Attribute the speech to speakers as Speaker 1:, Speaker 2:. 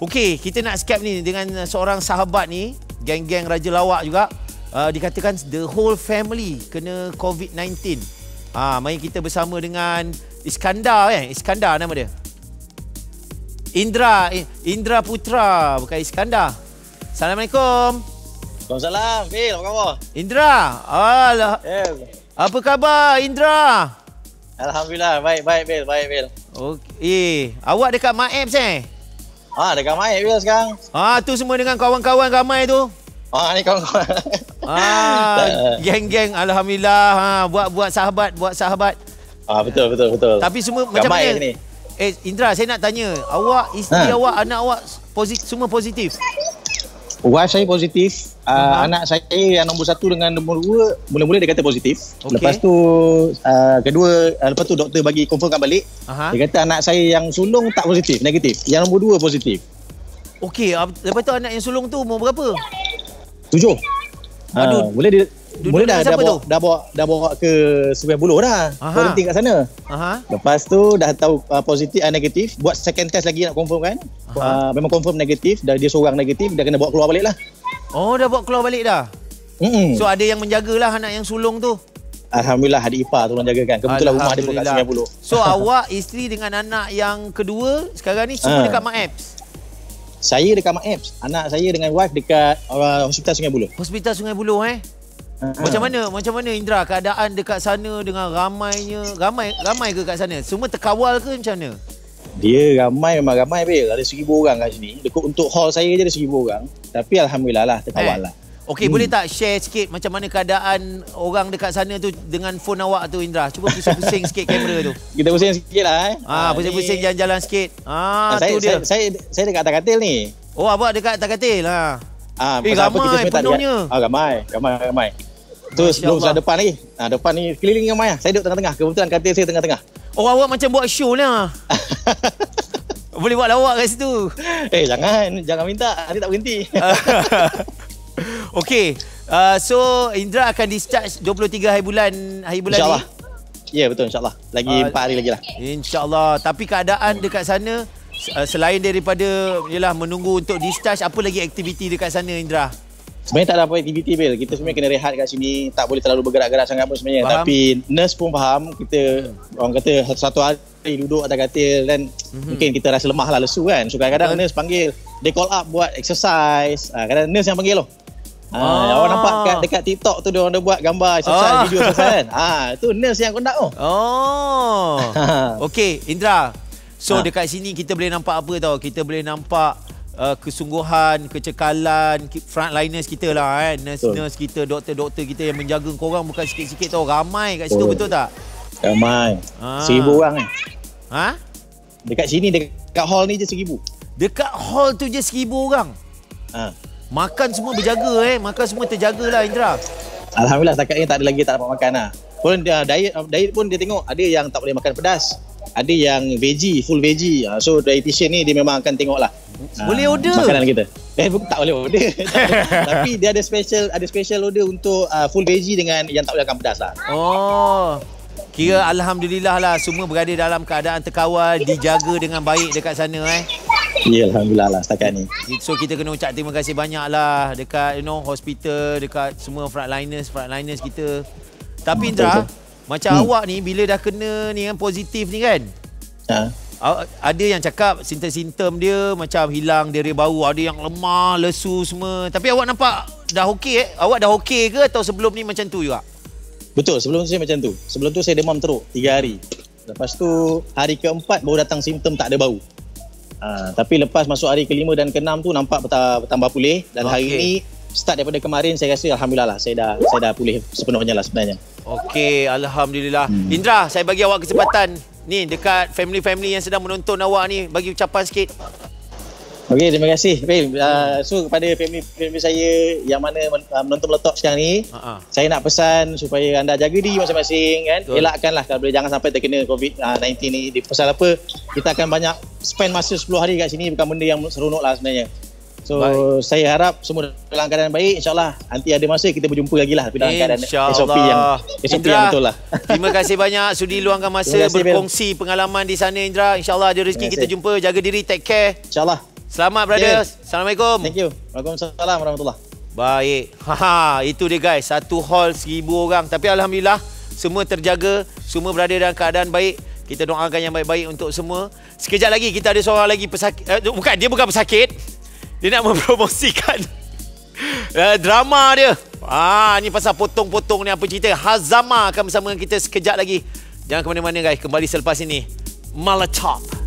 Speaker 1: Okey, kita nak Skype ni dengan seorang sahabat ni, geng-geng Raja Lawak juga. Uh, dikatakan the whole family kena COVID-19. Ah, mari kita bersama dengan Iskandar eh. Iskandar nama dia. Indra, eh, Indra Putra, bukan Iskandar. Assalamualaikum.
Speaker 2: Waalaikumsalam. Bil, apa khabar?
Speaker 1: Indra. Alah.
Speaker 2: Yeah.
Speaker 1: Apa khabar Indra?
Speaker 2: Alhamdulillah. Baik, baik, Bil. Baik, Bil.
Speaker 1: Okey. Eh, awak dekat My Apps eh?
Speaker 2: Ah, dekat Maik, Bil, sekarang.
Speaker 1: Ah, tu semua dengan kawan-kawan ramai tu.
Speaker 2: Ah, ni kawan-kawan.
Speaker 1: Ah, geng-geng alhamdulillah ha buat-buat sahabat, buat sahabat.
Speaker 2: ah, betul, betul, betul.
Speaker 1: Tapi semua macam
Speaker 2: Ramai
Speaker 1: mana?
Speaker 2: sini.
Speaker 1: Eh Indra, saya nak tanya, awak isteri
Speaker 2: Ha.
Speaker 1: awak, anak awak positif semua positif?
Speaker 2: Wife saya positif. Uh,
Speaker 1: Aha.
Speaker 2: anak saya yang nombor satu dengan nombor dua, mula-mula dia kata positif.
Speaker 1: Okey.
Speaker 2: Lepas tu, uh, kedua, uh, lepas tu doktor bagi confirmkan balik.
Speaker 1: Aha.
Speaker 2: Dia kata anak saya yang sulung tak positif, negatif. Yang nombor dua positif.
Speaker 1: Okey, ab- lepas tu anak yang sulung tu umur berapa?
Speaker 2: Tujuh.
Speaker 1: Aduh.
Speaker 2: Uh, boleh dia,
Speaker 1: Duduk
Speaker 2: boleh dah, dah, bawa,
Speaker 1: tu?
Speaker 2: dah, bawa, dah bawa ke Sungai Buloh dah.
Speaker 1: Aha.
Speaker 2: Quarantine kat sana.
Speaker 1: Aha.
Speaker 2: Lepas tu dah tahu uh, positif uh, negatif, buat second test lagi nak confirm kan.
Speaker 1: Aha.
Speaker 2: Uh, memang confirm negatif, dah dia seorang negatif, dah kena bawa keluar balik lah.
Speaker 1: Oh, dah bawa keluar balik dah.
Speaker 2: Mm-mm.
Speaker 1: So ada yang menjagalah anak yang sulung tu.
Speaker 2: Alhamdulillah adik ipar tolong jagakan. Kebetulan rumah dia pun kat Sungai Buloh.
Speaker 1: So awak isteri dengan anak yang kedua sekarang ni semua
Speaker 2: Ha.
Speaker 1: dekat My Apps.
Speaker 2: Saya dekat Mak Apps, anak saya dengan wife dekat uh, Hospital Sungai Buloh.
Speaker 1: Hospital Sungai Buloh eh.
Speaker 2: Uh,
Speaker 1: Macam mana macam mana Indra keadaan dekat sana dengan ramainya ramai ramai ke kat sana? Semua terkawal ke macam mana?
Speaker 2: Dia ramai memang ramai Bil. Ada seribu orang kat sini. Dekat untuk hall saya je ada seribu orang. Tapi Alhamdulillah lah, terkawal
Speaker 1: Eh.
Speaker 2: lah.
Speaker 1: Okey,
Speaker 2: Hmm.
Speaker 1: boleh tak share sikit macam mana keadaan orang dekat sana tu dengan phone awak tu Indra? Cuba pusing-pusing sikit kamera tu.
Speaker 2: Kita pusing sikit lah eh.
Speaker 1: Ah, pusing-pusing
Speaker 2: ni-
Speaker 1: jalan-jalan sikit. Ah,
Speaker 2: saya,
Speaker 1: tu dia.
Speaker 2: Saya, saya, saya dekat atas katil ni.
Speaker 1: Oh, awak dekat atas katil ha.
Speaker 2: Ah,
Speaker 1: Eh,
Speaker 2: apa
Speaker 1: ramai, penuhnya.
Speaker 2: Ah, ramai, ramai, ramai. Tu sebelum
Speaker 1: Allah.
Speaker 2: saya depan lagi. Ah, depan ni keliling ramai lah. Saya duduk tengah-tengah. Kebetulan katil saya tengah-tengah.
Speaker 1: Oh, awak macam buat show lah. Boleh buat lawak kat situ.
Speaker 2: eh, jangan. Jangan minta. Nanti tak berhenti.
Speaker 1: Okey. Uh, so Indra akan discharge 23 hari bulan hari bulan
Speaker 2: InsyaAllah.
Speaker 1: ni.
Speaker 2: Ya, betul. InsyaAllah. Lagi
Speaker 1: Ah,
Speaker 2: empat hari lagi lah.
Speaker 1: InsyaAllah. Tapi keadaan dekat sana uh, selain daripada yalah menunggu untuk discharge apa lagi aktiviti dekat sana Indra?
Speaker 2: Sebenarnya tak ada apa aktiviti Bil. Kita sebenarnya kena rehat kat sini. Tak boleh terlalu bergerak-gerak sangat pun sebenarnya.
Speaker 1: Faham.
Speaker 2: Tapi nurse pun faham. Kita orang kata satu hari duduk atas katil dan
Speaker 1: Mhm.
Speaker 2: mungkin kita rasa lemah lah lesu kan. So kadang-kadang
Speaker 1: Betul.
Speaker 2: nurse panggil. They call up buat exercise. Ah, kadang nurse yang panggil loh.
Speaker 1: Ah.
Speaker 2: Ah, awak nampak kat dekat TikTok tu dia orang dah buat gambar exercise,
Speaker 1: Ah.
Speaker 2: video exercise kan. Ah, tu nurse yang conduct tu.
Speaker 1: Oh. Okey, Indra. So
Speaker 2: Ha.
Speaker 1: dekat sini kita boleh nampak apa tau? Kita boleh nampak uh, kesungguhan, kecekalan frontliners kita lah eh. Nurse-nurse kita, doktor-doktor kita yang menjaga korang bukan sikit-sikit tau. Ramai kat situ,
Speaker 2: Oh.
Speaker 1: betul tak?
Speaker 2: Ramai.
Speaker 1: Ah.
Speaker 2: Seribu orang kan.
Speaker 1: Ha?
Speaker 2: Dekat sini dekat hall ni je seribu.
Speaker 1: Dekat hall tu je seribu orang.
Speaker 2: Ah.
Speaker 1: Makan semua berjaga eh. Makan semua terjaga lah Indra.
Speaker 2: Alhamdulillah setakat ni tak ada lagi tak dapat makan lah. Pun dia diet diet pun dia tengok ada yang tak boleh makan pedas. Ada yang veggie, full veggie. Ah, So dietitian ni dia memang akan tengok lah. Ah,
Speaker 1: Boleh order?
Speaker 2: Makanan kita. Eh bukan tak boleh order. Tapi dia ada special ada special order untuk uh, full veggie dengan yang tak boleh makan pedas lah.
Speaker 1: Oh. Kira Alhamdulillah lah semua berada dalam keadaan terkawal, dijaga dengan baik dekat sana eh.
Speaker 2: Ya Alhamdulillah lah setakat ni.
Speaker 1: So kita kena ucap terima kasih banyak lah dekat you know hospital, dekat semua frontliners, frontliners kita. Tapi
Speaker 2: Hmm,
Speaker 1: Indra,
Speaker 2: betul.
Speaker 1: macam
Speaker 2: Hmm.
Speaker 1: awak ni bila dah kena ni kan positif ni kan.
Speaker 2: Ha.
Speaker 1: Ada yang cakap simptom-simptom dia macam hilang diri bau, ada yang lemah, lesu semua. Tapi awak nampak dah okey eh? Awak dah okey ke atau sebelum ni macam tu juga?
Speaker 2: Betul, sebelum tu saya macam tu. Sebelum tu saya demam teruk 3 hari. Lepas tu hari keempat baru datang simptom tak ada bau. Ha, tapi lepas masuk hari kelima dan keenam tu nampak bertambah, pulih dan
Speaker 1: Okey.
Speaker 2: hari ni start daripada kemarin saya rasa alhamdulillah lah saya dah saya dah pulih sepenuhnya lah sebenarnya.
Speaker 1: Okey, alhamdulillah.
Speaker 2: Hmm.
Speaker 1: Indra, saya bagi awak kesempatan ni dekat family-family yang sedang menonton awak ni bagi ucapan sikit.
Speaker 2: Okey, terima kasih. Babe, uh, so kepada family family saya yang mana uh, menonton meletup sekarang ni,
Speaker 1: Ha
Speaker 2: saya nak pesan supaya anda jaga diri masing-masing kan.
Speaker 1: Betul.
Speaker 2: Elakkanlah kalau boleh jangan sampai terkena COVID-19 ni. Di pasal apa? Kita akan banyak spend masa 10 hari kat sini bukan benda yang seronok lah sebenarnya. So
Speaker 1: Baik.
Speaker 2: saya harap semua dalam keadaan baik insyaAllah nanti ada masa kita berjumpa lagi lah tapi dalam keadaan. SOP yang SOP
Speaker 1: Indra,
Speaker 2: yang betul lah.
Speaker 1: Terima kasih banyak sudi luangkan masa
Speaker 2: kasih, Bil.
Speaker 1: berkongsi pengalaman di sana Indra. InsyaAllah ada rezeki kita jumpa. Jaga diri, take care.
Speaker 2: InsyaAllah.
Speaker 1: Selamat brother.
Speaker 2: Okay.
Speaker 1: Assalamualaikum.
Speaker 2: Thank you. Waalaikumsalam warahmatullahi
Speaker 1: Baik. Haha, itu dia guys. Satu hall seribu orang. Tapi Alhamdulillah, semua terjaga. Semua berada dalam keadaan baik. Kita doakan yang baik-baik untuk semua. Sekejap lagi kita ada seorang lagi pesakit. Eh, bukan, dia bukan pesakit. Dia nak mempromosikan uh, drama dia. Ah, ni pasal potong-potong ni apa cerita. Hazama akan bersama kita sekejap lagi. Jangan ke mana-mana guys. Kembali selepas ini. Malatop.